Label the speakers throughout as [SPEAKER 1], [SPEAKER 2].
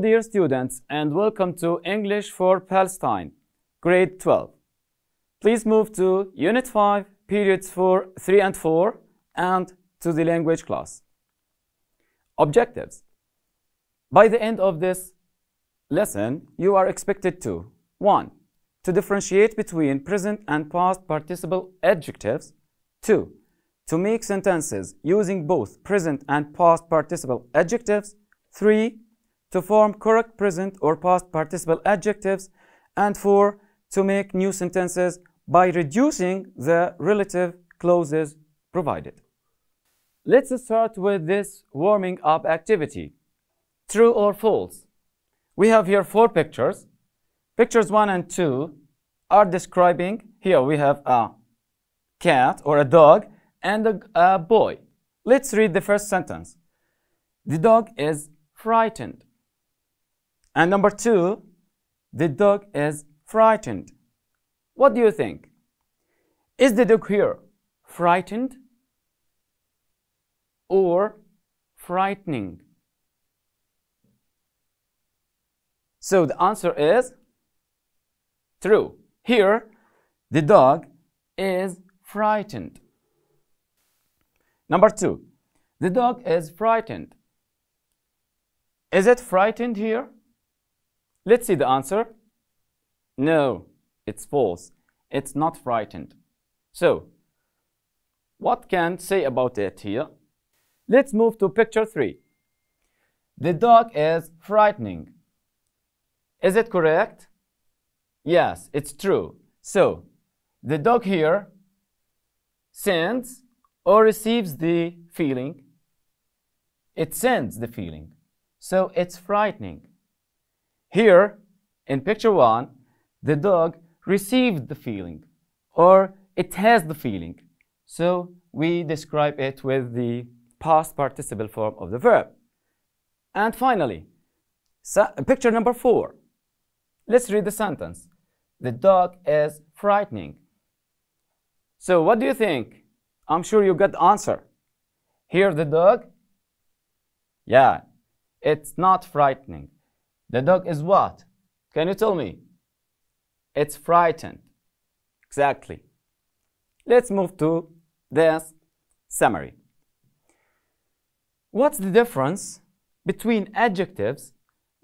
[SPEAKER 1] Dear students, and welcome to English for Palestine, grade 12. Please move to Unit 5, periods 4, 3 and 4, and to the language class. Objectives. By the end of this lesson, you are expected to 1. To differentiate between present and past participle adjectives. 2. To make sentences using both present and past participle adjectives. 3. To form correct present or past participle adjectives. And 4. To make new sentences by reducing the relative clauses provided. Let's start with this warming up activity. True or false? We have here four pictures. Pictures 1 and 2 are describing, here we have a cat or a dog and a, a boy. Let's read the first sentence. The dog is frightened. And number two, the dog is frightened. What do you think? Is the dog here frightened or frightening? So the answer is true. Here, the dog is frightened. Number two, the dog is frightened. Is it frightened here? Let's see the answer. No, it's false. It's not frightened. So, what can say about it here? Let's move to picture three. The dog is frightening. Is it correct? Yes, it's true. So, the dog here sends or receives the feeling. It sends the feeling. So, it's frightening. Here, in picture one, the dog received the feeling or it has the feeling. So, we describe it with the past participle form of the verb. And finally, picture number four. Let's read the sentence. The dog is frightening. So what do you think? I'm sure you got the answer. Here the dog? Yeah, it's not frightening. The dog is what? Can you tell me? It's frightened. Exactly. Let's move to this summary. What's the difference between adjectives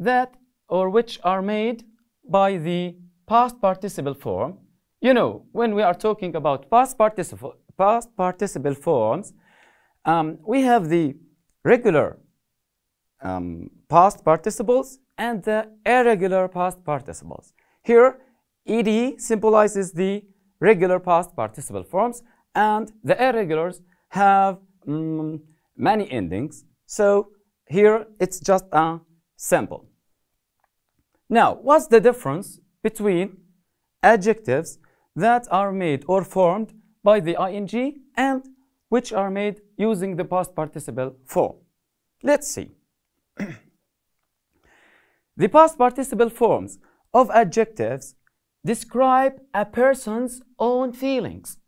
[SPEAKER 1] that or which are made by the past participle form, you know, when we are talking about past participle, past participle forms, um, we have the regular um, past participles and the irregular past participles. Here, ed symbolizes the regular past participle forms, and the irregulars have um, many endings. So here, it's just a sample. Now, what's the difference between adjectives that are made or formed by the ing and which are made using the past participle form? Let's see. the past participle forms of adjectives describe a person's own feelings.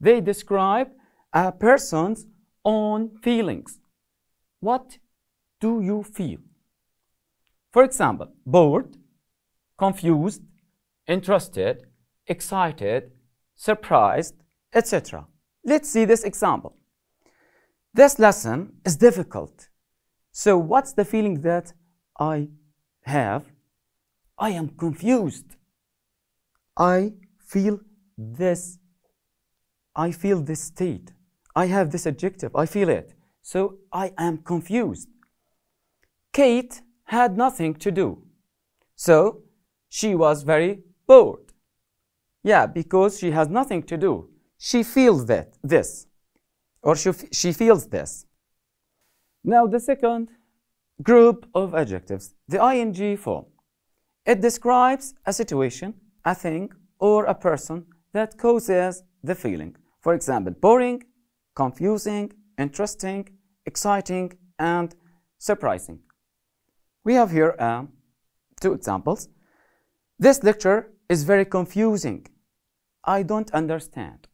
[SPEAKER 1] They describe a person's own feelings. What do you feel? For example, bored, confused, interested, excited, surprised, etc. Let's see this example. This lesson is difficult. So what's the feeling that I have? I am confused. I feel this. I feel this state. I have this adjective. I feel it. So I am confused. Kate had nothing to do. So she was very bored. Yeah, because she has nothing to do. She feels that this, or she, she feels this. Now the second group of adjectives, the ing form. It describes a situation, a thing, or a person that causes the feeling. For example, boring, confusing, interesting, exciting, and surprising. We have here uh, two examples. This lecture is very confusing. I don't understand.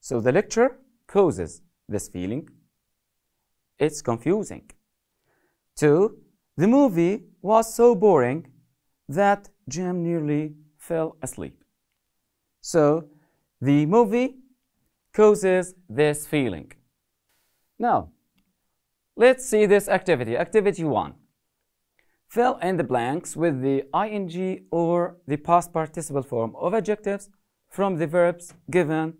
[SPEAKER 1] So the lecture causes this feeling. It's confusing. Two, The movie was so boring that Jim nearly fell asleep. So the movie causes this feeling. Now, let's see this activity. Activity 1. Fill in the blanks with the ing or the past participle form of adjectives from the verbs given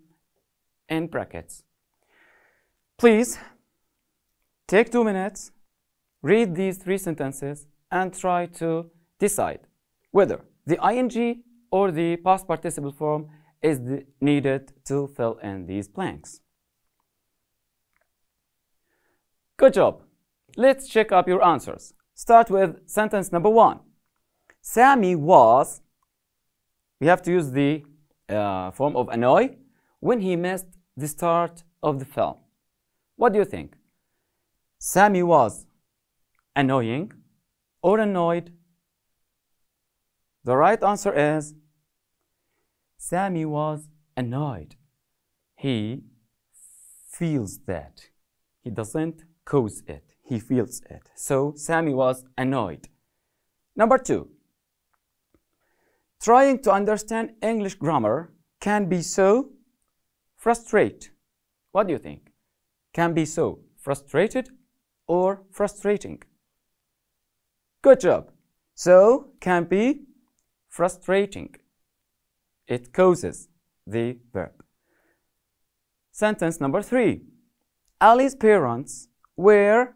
[SPEAKER 1] in brackets. Please take two minutes, read these three sentences, and try to decide whether the ing or the past participle form is needed to fill in these blanks. Good job. Let's check up your answers. Start with sentence number one. Sammy was, we have to use the uh, form of annoy when he missed the start of the film. What do you think? Sammy was annoying or annoyed? The right answer is Sammy was annoyed. He feels that. He doesn't cause it. He feels it. So Sammy was annoyed. Number two, trying to understand English grammar can be so frustrate. What do you think? Can be so frustrated or frustrating? Good job. So can be frustrating. It causes the verb. Sentence number three. Ali's parents were,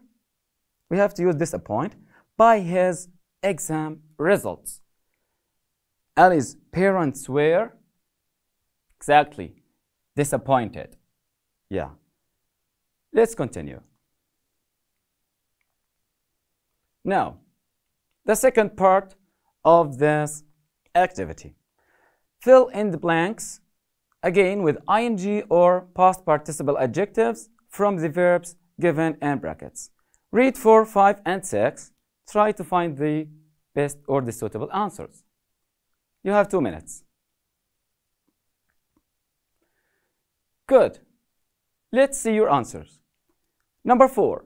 [SPEAKER 1] we have to use disappoint, by his exam results. Ali's parents were exactly disappointed. Yeah. Let's continue. Now, the second part of this activity. Fill in the blanks again with ing or past participle adjectives from the verbs given in brackets. Read 4, 5, and 6. Try to find the best or the suitable answers. You have two minutes. Good. Let's see your answers. Number 4.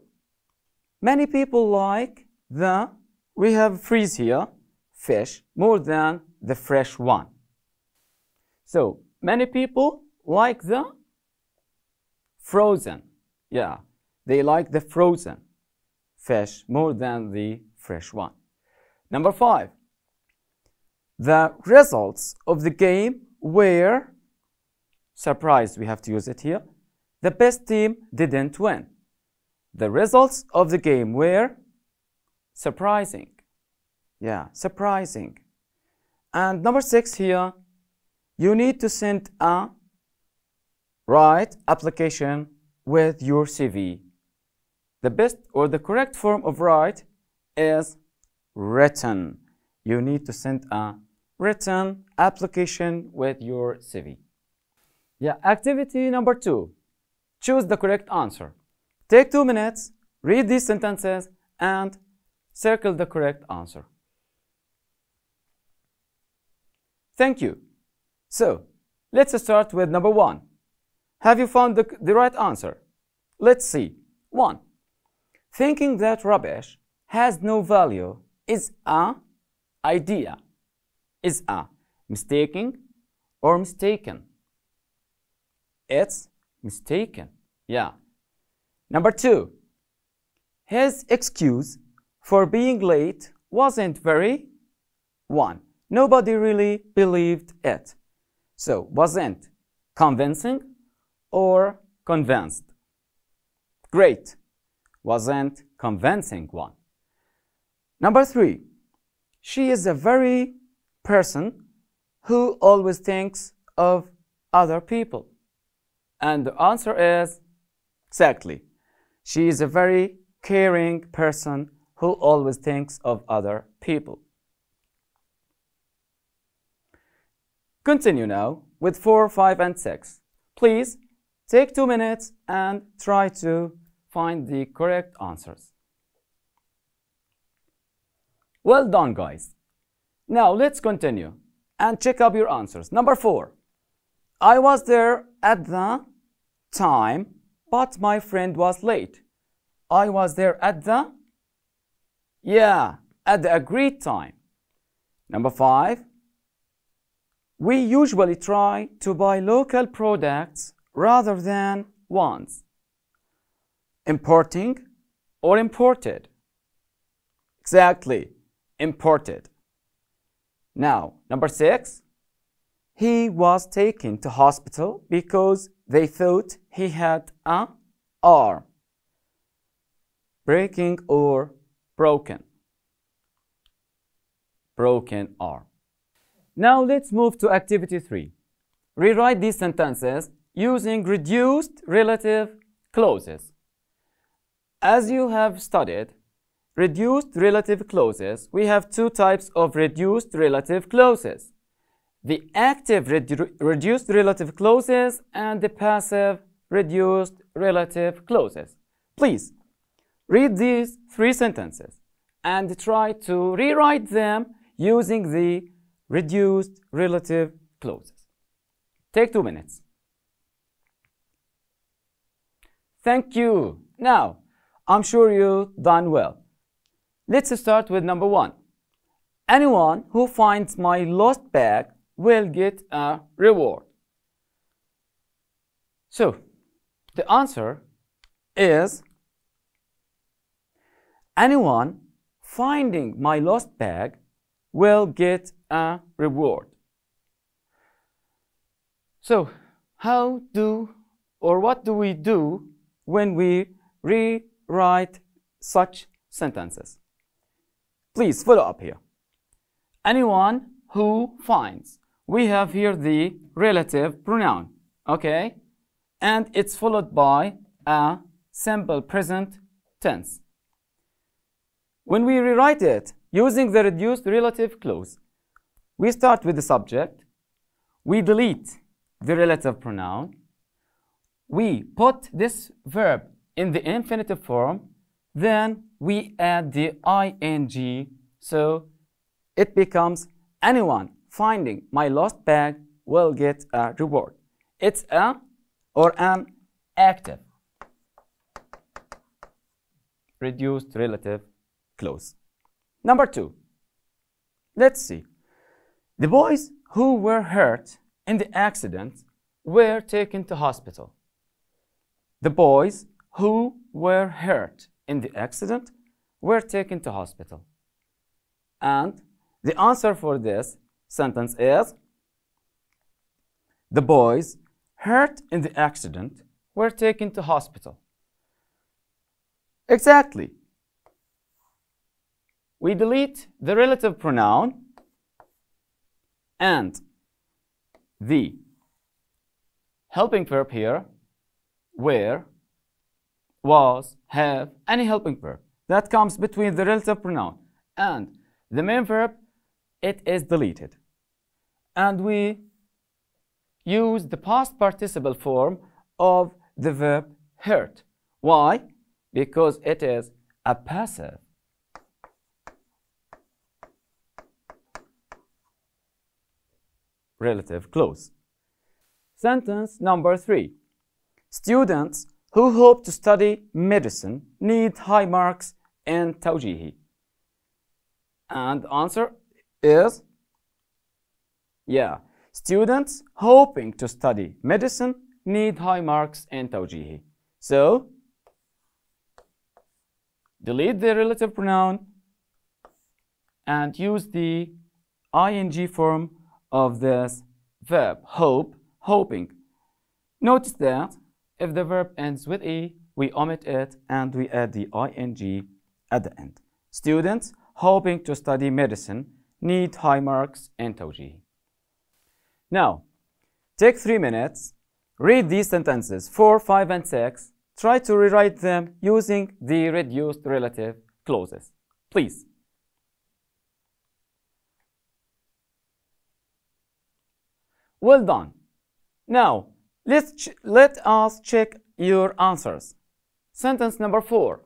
[SPEAKER 1] Many people like the, we have freeze here, fish, more than the fresh one. So many people like the frozen. Yeah, they like the frozen fish more than the fresh one. Number five, the results of the game were surprised. We have to use it here. The best team didn't win. The results of the game were surprising. Yeah, surprising. And number six here, you need to send a write application with your CV. The best or the correct form of write is written. You need to send a written application with your CV. Yeah, activity number two. Choose the correct answer. Take two minutes, read these sentences, and circle the correct answer. Thank you. So, let's start with number one. Have you found the, the right answer? Let's see. One, thinking that rubbish has no value is a idea, is a mistaking or mistaken. It's mistaken. Yeah. Number two, his excuse for being late wasn't very one. Nobody really believed it. So, wasn't convincing or convinced? Great. Wasn't convincing one. Number three, she is a very person who always thinks of other people. And the answer is exactly. She is a very caring person who always thinks of other people. Continue now with 4, 5, and 6. Please take two minutes and try to find the correct answers. Well done, guys. Now let's continue and check up your answers. Number 4. I was there at the time, but my friend was late. I was there at the Yeah, at the agreed time. Number five, we usually try to buy local products rather than ones. Importing or imported? Exactly, imported. Now, number six, he was taken to hospital because they thought he had a arm breaking or broken. Broken arm. Now let's move to activity 3 rewrite these sentences using reduced relative clauses. As you have studied reduced relative clauses we have two types of reduced relative clauses. The active redu reduced relative clauses and the passive reduced relative clauses. Please read these three sentences and try to rewrite them using the reduced relative clauses. Take two minutes. Thank you. Now, I'm sure you've done well. Let's start with number one. Anyone who finds my lost bag will get a reward. So, the answer is anyone finding my lost bag will get a reward. So, how do or what do we do when we rewrite such sentences? Please follow up here. Anyone who finds we have here the relative pronoun, okay? And it's followed by a simple present tense. When we rewrite it using the reduced relative clause, we start with the subject, we delete the relative pronoun, we put this verb in the infinitive form, then we add the ing, so it becomes anyone finding my lost bag will get a reward. It's a or an active reduced relative clause. Number two, let's see. The boys who were hurt in the accident were taken to hospital. The boys who were hurt in the accident were taken to hospital. And the answer for this sentence is The boys hurt in the accident were taken to hospital. Exactly. We delete the relative pronoun and the helping verb here, where, was, have, any helping verb that comes between the relative pronoun and the main verb it is deleted. And we use the past participle form of the verb hurt. Why? Because it is a passive. Relative clause. Sentence number three. Students who hope to study medicine need high marks in Tawjihi. And the answer is yeah students hoping to study medicine need high marks in Tawjihi. So delete the relative pronoun and use the ing form of this verb hope hoping notice that if the verb ends with e we omit it and we add the ing at the end students hoping to study medicine need high marks in Tawjih. Now, take three minutes, read these sentences 4, 5, and 6. Try to rewrite them using the reduced relative clauses. Please. Well done. Now, let's let us check your answers. Sentence number 4.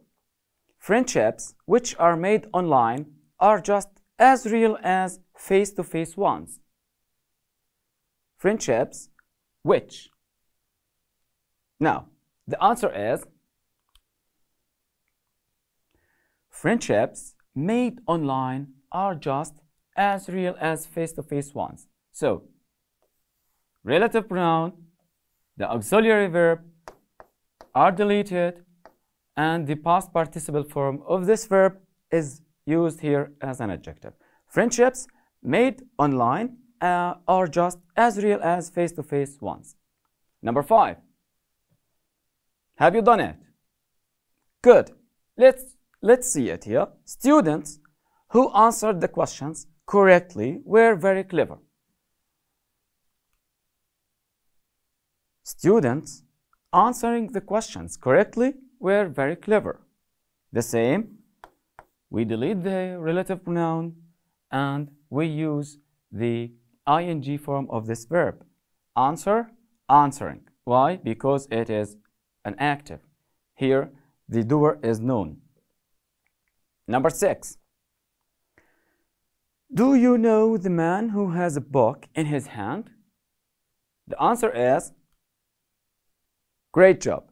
[SPEAKER 1] Friendships which are made online are just as real as face-to-face ones. Friendships, which? Now, the answer is friendships made online are just as real as face-to-face ones. So, relative pronoun, the auxiliary verb are deleted, and the past participle form of this verb is used here as an adjective. Friendships made online uh, are just as real as face-to-face -face ones. Number five, have you done it? Good. Let's, let's see it here. Students who answered the questions correctly were very clever. Students answering the questions correctly were very clever. The same, we delete the relative pronoun and we use the ing form of this verb. Answer, answering. Why? Because it is an active. Here, the doer is known. Number six. Do you know the man who has a book in his hand? The answer is Great job.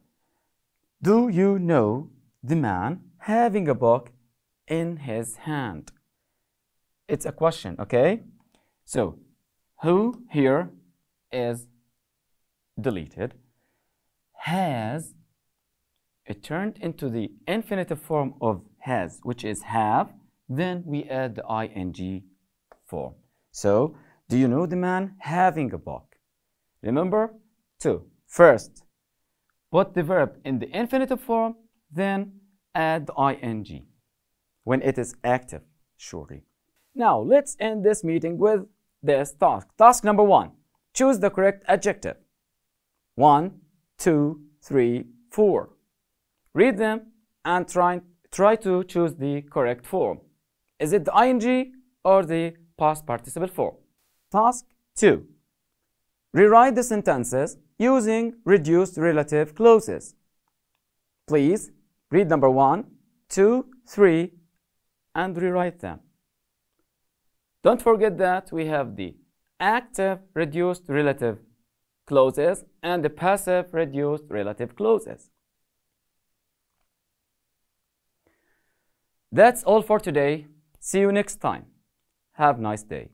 [SPEAKER 1] Do you know the man having a book in his hand? It's a question, okay? So, who here is deleted, has, it turned into the infinitive form of has, which is have, then we add the ing form. So, do you know the man having a book? Remember, two. First, put the verb in the infinitive form, then add the ing when it is active, surely. Now, let's end this meeting with this task. Task number one, choose the correct adjective. One, two, three, four. Read them and try, try to choose the correct form. Is it the ing or the past participle form? Task 2. Rewrite the sentences using reduced relative clauses. Please read number 1, 2, 3, and rewrite them. Don't forget that we have the active reduced relative clauses and the passive reduced relative clauses. That's all for today. See you next time. Have a nice day.